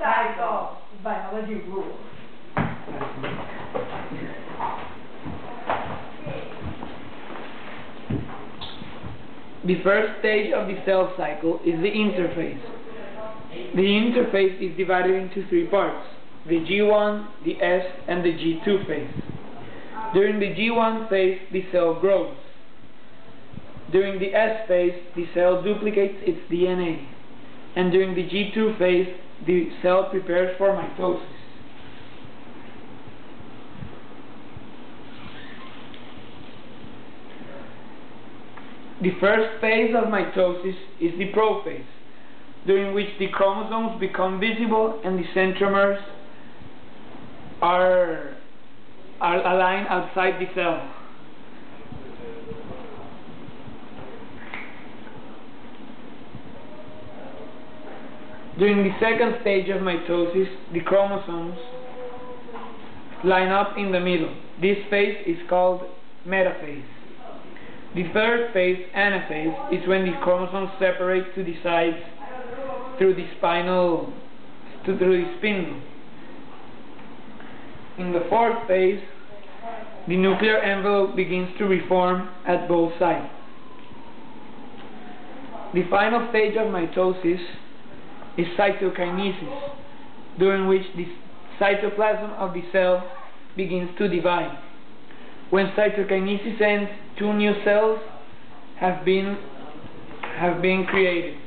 cycle. Biology rules. The first stage of the cell cycle is the interphase. The interphase is divided into three parts, the G1, the S, and the G2 phase. During the G1 phase, the cell grows. During the S phase, the cell duplicates its DNA. And during the G2 phase, the cell prepares for mitosis. The first phase of mitosis is the prophase, during which the chromosomes become visible and the centromeres are, are aligned outside the cell. During the second stage of mitosis, the chromosomes line up in the middle. This phase is called metaphase. The third phase, anaphase, is when the chromosomes separate to the sides through the spinal, through the spindle. In the fourth phase, the nuclear envelope begins to reform at both sides. The final stage of mitosis is cytokinesis, during which the cytoplasm of the cell begins to divide. When cytokinesis ends, two new cells have been have been created,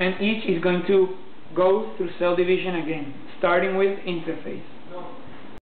and each is going to go through cell division again, starting with interphase.